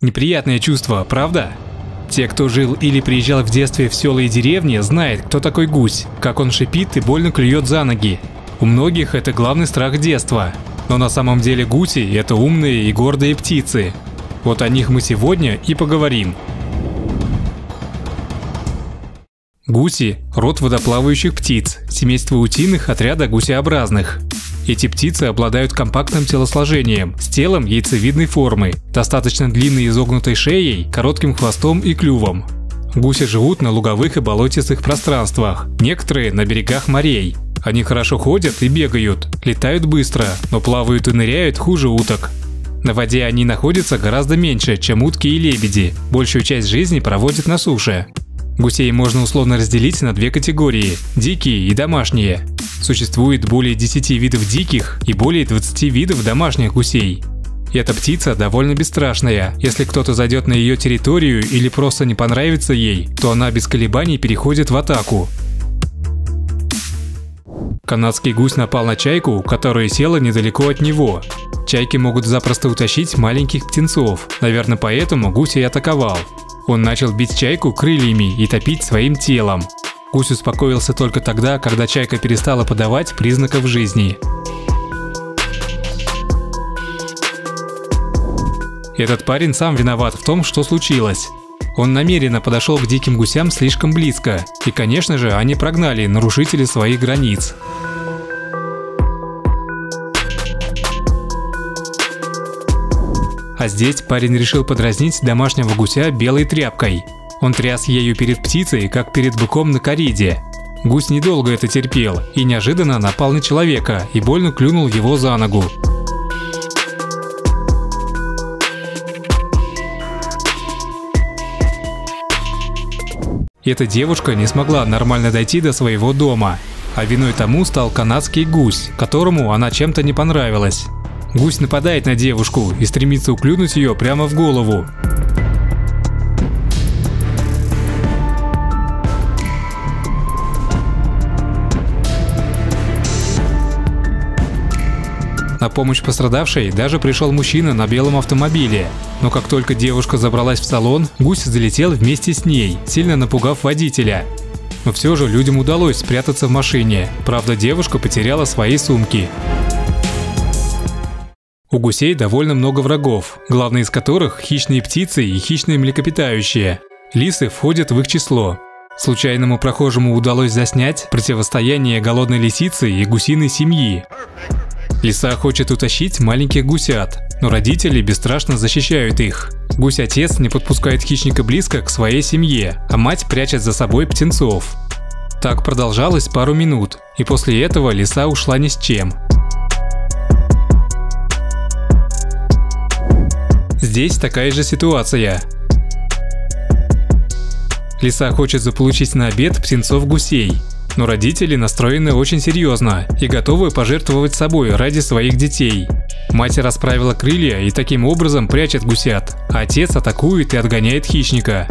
Неприятное чувство, правда? Те, кто жил или приезжал в детстве в села и деревни, знают, кто такой гусь, как он шипит и больно клюет за ноги. У многих это главный страх детства. Но на самом деле гуси – это умные и гордые птицы. Вот о них мы сегодня и поговорим. Гуси – род водоплавающих птиц, семейство утиных отряда гусеобразных. Эти птицы обладают компактным телосложением, с телом яйцевидной формы, достаточно длинной изогнутой шеей, коротким хвостом и клювом. Гуси живут на луговых и болотистых пространствах, некоторые на берегах морей. Они хорошо ходят и бегают, летают быстро, но плавают и ныряют хуже уток. На воде они находятся гораздо меньше, чем утки и лебеди, большую часть жизни проводят на суше. Гусей можно условно разделить на две категории – дикие и домашние. Существует более 10 видов диких и более 20 видов домашних гусей. Эта птица довольно бесстрашная. Если кто-то зайдет на ее территорию или просто не понравится ей, то она без колебаний переходит в атаку. Канадский гусь напал на чайку, которая села недалеко от него. Чайки могут запросто утащить маленьких птенцов, наверное поэтому гусь и атаковал. Он начал бить чайку крыльями и топить своим телом. Гусь успокоился только тогда, когда чайка перестала подавать признаков жизни. Этот парень сам виноват в том, что случилось. Он намеренно подошел к диким гусям слишком близко, и, конечно же, они прогнали нарушителей своих границ. А здесь парень решил подразнить домашнего гуся белой тряпкой. Он тряс ею перед птицей, как перед быком на кориде. Гусь недолго это терпел и неожиданно напал на человека и больно клюнул его за ногу. Эта девушка не смогла нормально дойти до своего дома, а виной тому стал канадский гусь, которому она чем-то не понравилась. Гусь нападает на девушку и стремится уклюнуть ее прямо в голову. На помощь пострадавшей даже пришел мужчина на белом автомобиле. Но как только девушка забралась в салон, гусь залетел вместе с ней, сильно напугав водителя. Но все же людям удалось спрятаться в машине. Правда, девушка потеряла свои сумки. У гусей довольно много врагов, главные из которых – хищные птицы и хищные млекопитающие. Лисы входят в их число. Случайному прохожему удалось заснять противостояние голодной лисицы и гусиной семьи. Лиса хочет утащить маленьких гусят, но родители бесстрашно защищают их. Гусь-отец не подпускает хищника близко к своей семье, а мать прячет за собой птенцов. Так продолжалось пару минут, и после этого лиса ушла ни с чем. Здесь такая же ситуация. Лиса хочет заполучить на обед птенцов гусей, но родители настроены очень серьезно и готовы пожертвовать собой ради своих детей. Мать расправила крылья и таким образом прячет гусят, а отец атакует и отгоняет хищника.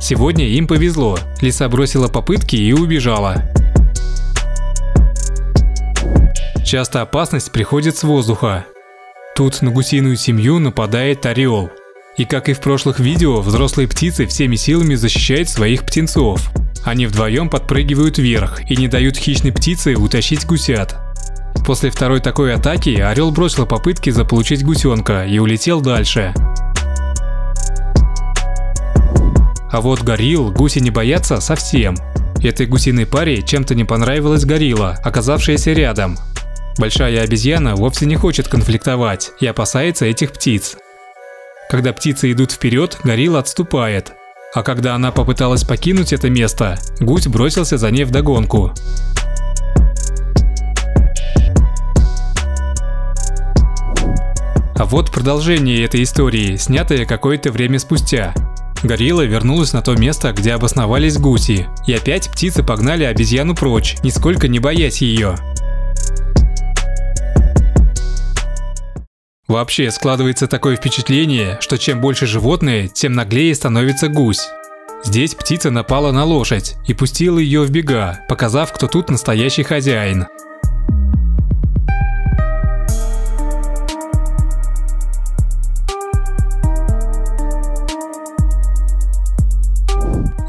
Сегодня им повезло, лиса бросила попытки и убежала. Часто опасность приходит с воздуха. Тут на гусиную семью нападает орел. И как и в прошлых видео, взрослые птицы всеми силами защищают своих птенцов. Они вдвоем подпрыгивают вверх и не дают хищной птице утащить гусят. После второй такой атаки орел бросил попытки заполучить гусенка и улетел дальше. А вот горилл гуси не боятся совсем. Этой гусиной паре чем-то не понравилась горилла, оказавшаяся рядом. Большая обезьяна вовсе не хочет конфликтовать и опасается этих птиц. Когда птицы идут вперед, горилла отступает. А когда она попыталась покинуть это место, гусь бросился за ней вдогонку. А вот продолжение этой истории, снятое какое-то время спустя. Горилла вернулась на то место, где обосновались гуси, и опять птицы погнали обезьяну прочь, нисколько не боясь ее. Вообще складывается такое впечатление, что чем больше животные, тем наглее становится гусь. Здесь птица напала на лошадь и пустила ее в бега, показав, кто тут настоящий хозяин.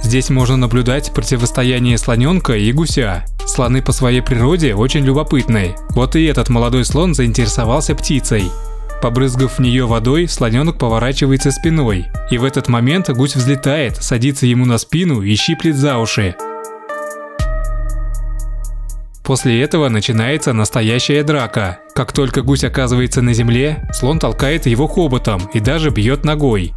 Здесь можно наблюдать противостояние слоненка и гуся. Слоны по своей природе очень любопытны. Вот и этот молодой слон заинтересовался птицей. Побрызгав в нее водой, слоненок поворачивается спиной. И в этот момент гусь взлетает, садится ему на спину и щиплет за уши. После этого начинается настоящая драка. Как только гусь оказывается на земле, слон толкает его хоботом и даже бьет ногой.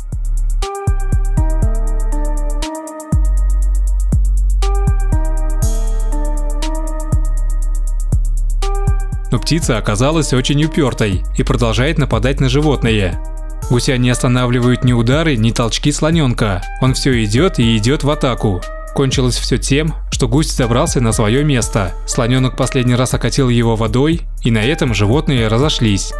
Птица оказалась очень упертой и продолжает нападать на животное. Гуся не останавливают ни удары, ни толчки слоненка. Он все идет и идет в атаку. Кончилось все тем, что гусь забрался на свое место. Слоненок последний раз окатил его водой, и на этом животные разошлись.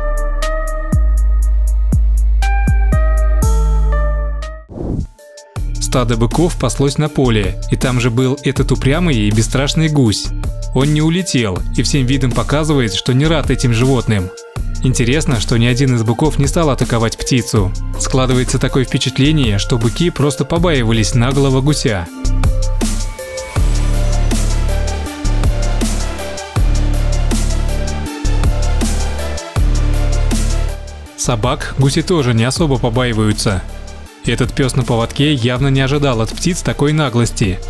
Стадо быков паслось на поле, и там же был этот упрямый и бесстрашный гусь. Он не улетел и всем видом показывает, что не рад этим животным. Интересно, что ни один из быков не стал атаковать птицу. Складывается такое впечатление, что быки просто побаивались наглого гуся. Собак гуси тоже не особо побаиваются. Этот пес на поводке явно не ожидал от птиц такой наглости.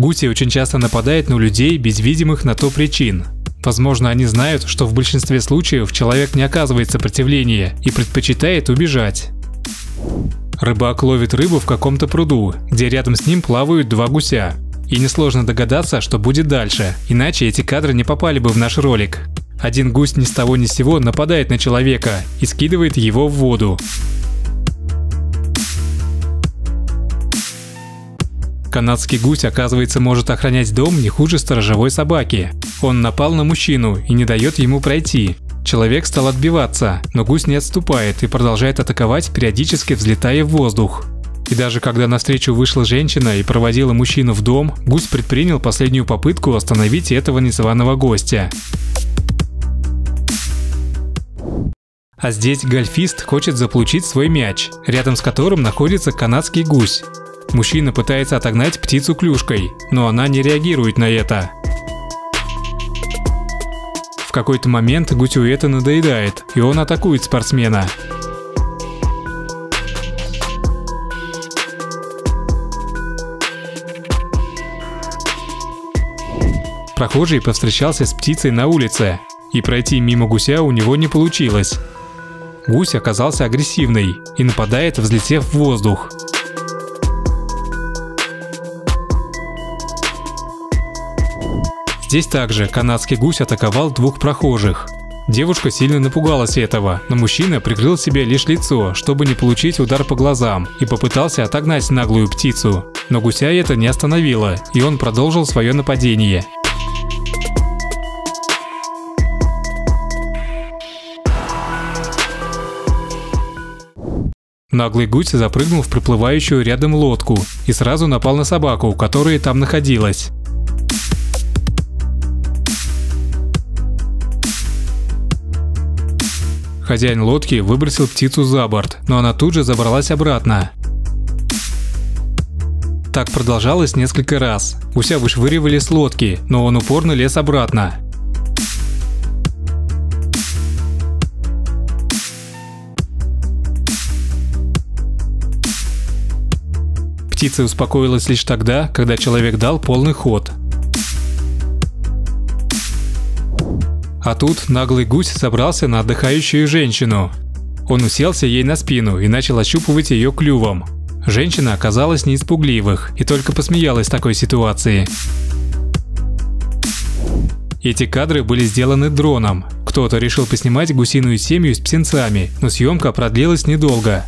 Гуси очень часто нападают на людей без видимых на то причин. Возможно, они знают, что в большинстве случаев человек не оказывает сопротивления и предпочитает убежать. Рыбак ловит рыбу в каком-то пруду, где рядом с ним плавают два гуся. И несложно догадаться, что будет дальше, иначе эти кадры не попали бы в наш ролик. Один гусь ни с того ни с сего нападает на человека и скидывает его в воду. Канадский гусь, оказывается, может охранять дом не хуже сторожевой собаки. Он напал на мужчину и не дает ему пройти. Человек стал отбиваться, но гусь не отступает и продолжает атаковать, периодически взлетая в воздух. И даже когда навстречу вышла женщина и проводила мужчину в дом, гусь предпринял последнюю попытку остановить этого незваного гостя. А здесь гольфист хочет заполучить свой мяч, рядом с которым находится канадский гусь. Мужчина пытается отогнать птицу клюшкой, но она не реагирует на это. В какой-то момент гусю это надоедает, и он атакует спортсмена. Прохожий повстречался с птицей на улице, и пройти мимо гуся у него не получилось. Гусь оказался агрессивный и нападает, взлетев в воздух. Здесь также канадский гусь атаковал двух прохожих. Девушка сильно напугалась этого, но мужчина прикрыл себе лишь лицо, чтобы не получить удар по глазам, и попытался отогнать наглую птицу. Но гуся это не остановило, и он продолжил свое нападение. Наглый гусь запрыгнул в приплывающую рядом лодку и сразу напал на собаку, которая там находилась. Хозяин лодки выбросил птицу за борт, но она тут же забралась обратно. Так продолжалось несколько раз. Гуся вышвыривали с лодки, но он упорно лез обратно. Птица успокоилась лишь тогда, когда человек дал полный ход. А тут наглый гусь собрался на отдыхающую женщину. Он уселся ей на спину и начал ощупывать ее клювом. Женщина оказалась не испугливых и только посмеялась такой ситуации. Эти кадры были сделаны дроном. Кто-то решил поснимать гусиную семью с птенцами, но съемка продлилась недолго.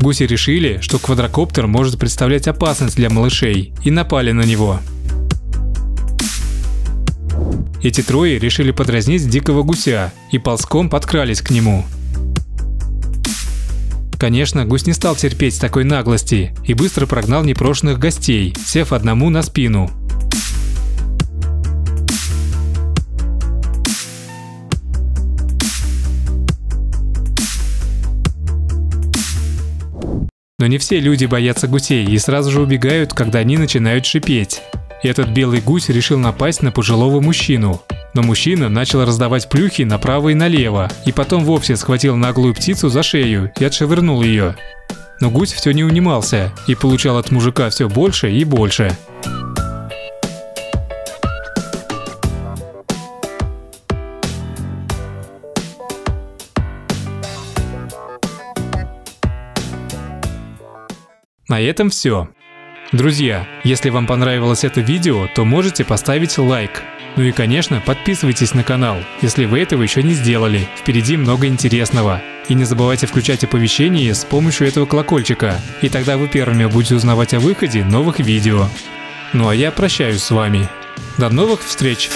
Гуси решили, что квадрокоптер может представлять опасность для малышей и напали на него. Эти трое решили подразнить дикого гуся и ползком подкрались к нему. Конечно, гусь не стал терпеть такой наглости и быстро прогнал непрошенных гостей, сев одному на спину. Но не все люди боятся гусей и сразу же убегают, когда они начинают шипеть. Этот белый гусь решил напасть на пожилого мужчину. Но мужчина начал раздавать плюхи направо и налево, и потом вовсе схватил наглую птицу за шею и отшвырнул ее. Но гусь все не унимался и получал от мужика все больше и больше. На этом все. Друзья, если вам понравилось это видео, то можете поставить лайк. Ну и конечно, подписывайтесь на канал, если вы этого еще не сделали. Впереди много интересного. И не забывайте включать оповещения с помощью этого колокольчика, и тогда вы первыми будете узнавать о выходе новых видео. Ну а я прощаюсь с вами. До новых встреч!